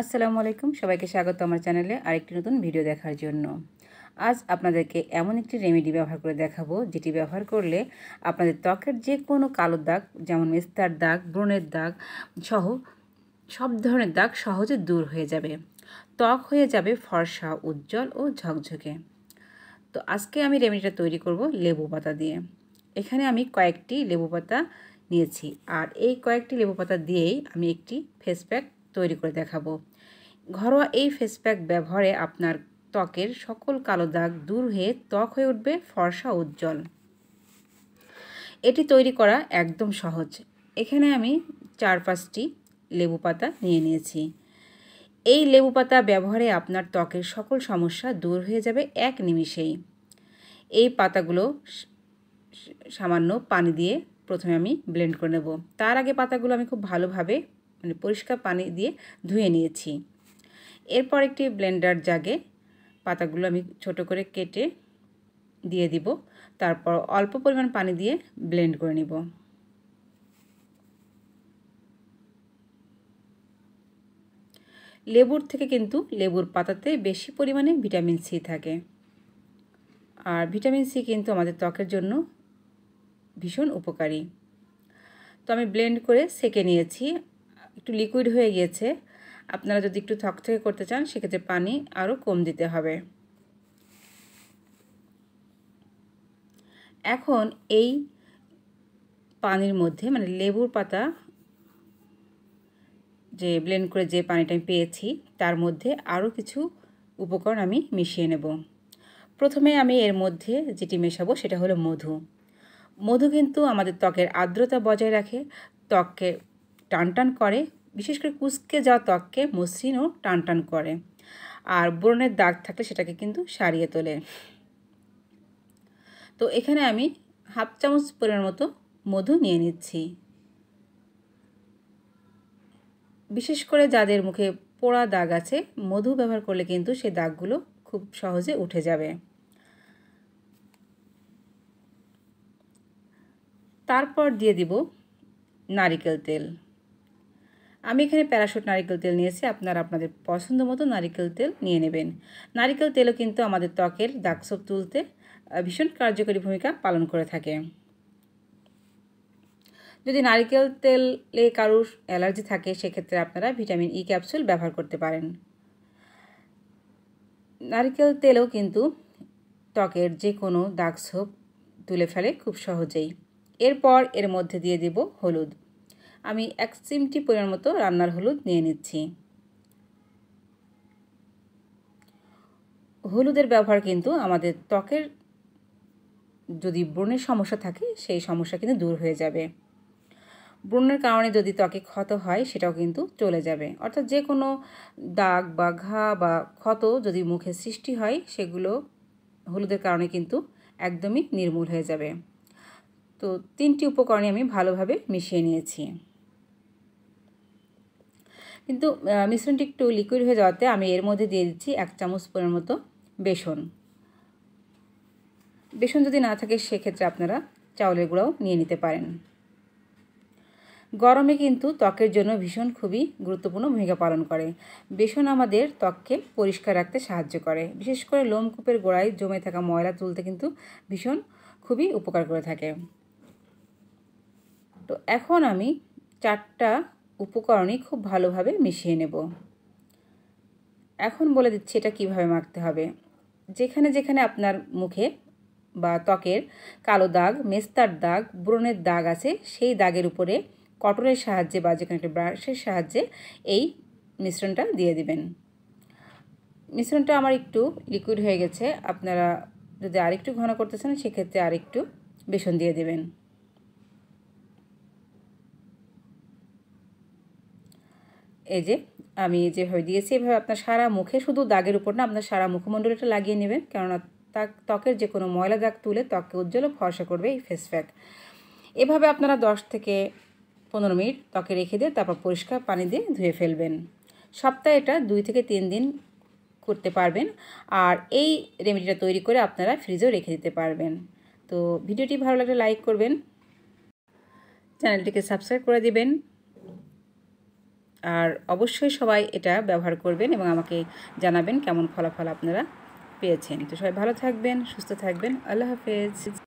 আসসালামু আলাইকুম। সবাইকে স্বাগত আমার চ্যানেলে আরেকটি নতুন ভিডিও দেখার জন্য। আজ আপনাদেরকে এমন একটি রেমেডি ব্যবহার করে দেখাবো, যেটি ব্যবহার করলে আপনাদের ত্বকের যে কোনো কালো দাগ, যেমন মেস্তার দাগ, ব্রণের দাগ সহ সব ধরনের দাগ সহজে দূর হয়ে যাবে। ত্বক হয়ে যাবে ফর্সা, উজ্জ্বল ও ঝকঝকে। তো আজকে আমি রেমেডিটা তৈরি করব লেবু পাতা দিয়ে। এখানে আমি কয়েকটি লেবু পাতা নিয়েছি, আর এই কয়েকটি লেবু পাতা দিয়েই আমি একটি ফেস প্যাক তৈরি করে দেখাবো। ঘরোয়া এই ফেস প্যাক ব্যবহারে আপনার ত্বকের সকল কালো দাগ দূর হয়ে ত্বক হয়ে উঠবে, ফর্সা, উজ্জ্বল। এটি তৈরি করা একদম সহজ। এখানে আমি চার পাঁচটি লেবু পাতা নিয়ে নিয়েছি। এই লেবু পাতা ব্যবহারে আপনার ত্বকের সকল সমস্যা দূর হয়ে যাবে এক নিমিষেই। এই পাতাগুলো সামান্য পানি দিয়ে প্রথমে আমি ব্লেন্ড করে নেব। তার আগে পাতাগুলো আমি খুব ভালোভাবে মানে পরিষ্কার পানি দিয়ে ধুয়ে নিয়েছি। এরপর একটি ব্লেন্ডার জাগে পাতাগুলো আমি ছোট করে কেটে দিয়ে দিব। তারপর অল্প পরিমাণ পানি দিয়ে ব্লেন্ড করে নিব। লেবুর থেকে কিন্তু লেবুর পাতাতে বেশি পরিমাণে ভিটামিন সি থাকে। আর ভিটামিন সি কিন্তু আমাদের ত্বকের জন্য ভীষণ উপকারী। তো আমি ব্লেন্ড করে সেকে নিয়েছি। একটু লিকুইড হয়ে গিয়েছে। আপনারা যদি একটু থকথকে করতে চান, সেক্ষেত্রে পানি আরও কম দিতে হবে। এখন এই পানির মধ্যে মানে লেবুর পাতা যে ব্লেন্ড করে যে পানিটা আমি পেয়েছি, তার মধ্যে আরও কিছু উপকরণ আমি মিশিয়ে নেব। প্রথমে আমি এর মধ্যে যেটি মেশাবো, সেটা হলো মধু। মধু কিন্তু আমাদের ত্বকের আর্দ্রতা বজায় রাখে। ত্বককে টান টান করে, বিশেষ করে কুচকে যাওয়া ত্বককে মসৃণ ও টান টান করে। আর ব্রণের দাগ থাকলে সেটাকে কিন্তু সারিয়ে তোলে। তো এখানে আমি হাফ চামচ পরিমাণ মতো মধু নিয়ে নিচ্ছি। বিশেষ করে যাদের মুখে পোড়া দাগ আছে, মধু ব্যবহার করলে কিন্তু সেই দাগগুলো খুব সহজে উঠে যাবে। তারপর দিয়ে দিব নারিকেল তেল। আমি এখানে প্যারাশুট নারিকেল তেল নিয়েছি, আপনারা আপনাদের পছন্দ মতো নারিকেল তেল নিয়ে নেবেন। নারিকেল তেলও কিন্তু আমাদের ত্বকের দাগছোপ তুলতে ভীষণ কার্যকরী ভূমিকা পালন করে থাকে। যদি নারিকেল তেলে কারুর অ্যালার্জি থাকে, সেক্ষেত্রে আপনারা ভিটামিন ই ক্যাপসুল ব্যবহার করতে পারেন। নারিকেল তেলও কিন্তু ত্বকের যে কোনো দাগ দাগছোপ তুলে ফেলে খুব সহজেই। এরপর এর মধ্যে দিয়ে দেব হলুদ। আমি এক চিমটি পরিমাণ মতো রান্নার হলুদ নিয়ে নিচ্ছি। হলুদের ব্যবহার কিন্তু আমাদের ত্বকের যদি ব্রণের সমস্যা থাকে, সেই সমস্যা কিন্তু দূর হয়ে যাবে। ব্রণের কারণে যদি ত্বকে ক্ষত হয়, সেটাও কিন্তু চলে যাবে। অর্থাৎ যে কোনো দাগ বা ঘা বা ক্ষত যদি মুখে সৃষ্টি হয়, সেগুলো হলুদের কারণে কিন্তু একদমই নির্মূল হয়ে যাবে। তো তিনটি উপকরণে আমি ভালোভাবে মিশিয়ে নিয়েছি। কিন্তু মিশ্রণটি একটু লিকুইড হয়ে যাওয়াতে আমি এর মধ্যে দিয়ে দিচ্ছি এক চামচ পরিমাণ মতো বেসন। বেসন যদি না থাকে, সেক্ষেত্রে আপনারা চাউলের গুঁড়াও নিয়ে নিতে পারেন। গরমে কিন্তু ত্বকের জন্য ভীষণ খুবই গুরুত্বপূর্ণ ভূমিকা পালন করে। বেসন আমাদের ত্বককে পরিষ্কার রাখতে সাহায্য করে। বিশেষ করে লোমকূপের গোড়ায় জমে থাকা ময়লা তুলতে কিন্তু ভীষণ খুবই উপকার করে থাকে। তো এখন আমি চারটা উপকরণই খুব ভালোভাবে মিশিয়ে নেব। এখন বলে দিচ্ছি এটা কীভাবে মাখতে হবে। যেখানে যেখানে আপনার মুখে বা ত্বকের কালো দাগ, মেস্তার দাগ, ব্রণের দাগ আছে, সেই দাগের উপরে কটরের সাহায্যে বা যেখানে একটা ব্রাশের সাহায্যে এই মিশ্রণটা দিয়ে দিবেন। মিশ্রণটা আমার একটু লিকুইড হয়ে গেছে। আপনারা যদি আরেকটু ঘন করতে চান, সেক্ষেত্রে আরেকটু বেসন দিয়ে দেবেন। এই যে আমি যেভাবে দিয়েছি, এভাবে আপনার সারা মুখে শুধু দাগের উপর না, আপনার সারা মুখমণ্ডলটা লাগিয়ে নেবেন। কেননা তাক ত্বকের যে কোনো ময়লা দাগ তুলে ত্বককে উজ্জ্বল ফর্সা করবে এই ফেস প্যাক এভাবে আপনারা দশ থেকে পনেরো মিনিট ত্বকে রেখে দিয়ে তারপর পরিষ্কার পানি দিয়ে ধুয়ে ফেলবেন। সপ্তাহে এটা দুই থেকে তিন দিন করতে পারবেন আর এই রেমেডিটা তৈরি করে আপনারা ফ্রিজেও রেখে দিতে পারবেন। তো ভিডিওটি ভালো লাগলে লাইক করবেন, চ্যানেলটিকে সাবস্ক্রাইব করে দিবেন। আর অবশ্যই সবাই এটা ব্যবহার করবেন এবং আমাকে জানাবেন কেমন ফলাফল আপনারা পেয়েছেন। তো সবাই ভালো থাকবেন, সুস্থ থাকবেন। আল্লাহ হাফেজ।